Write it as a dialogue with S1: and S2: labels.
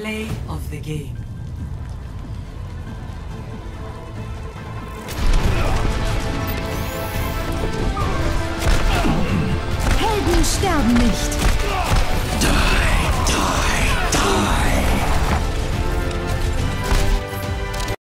S1: Play of the game.
S2: Helden sterben nicht.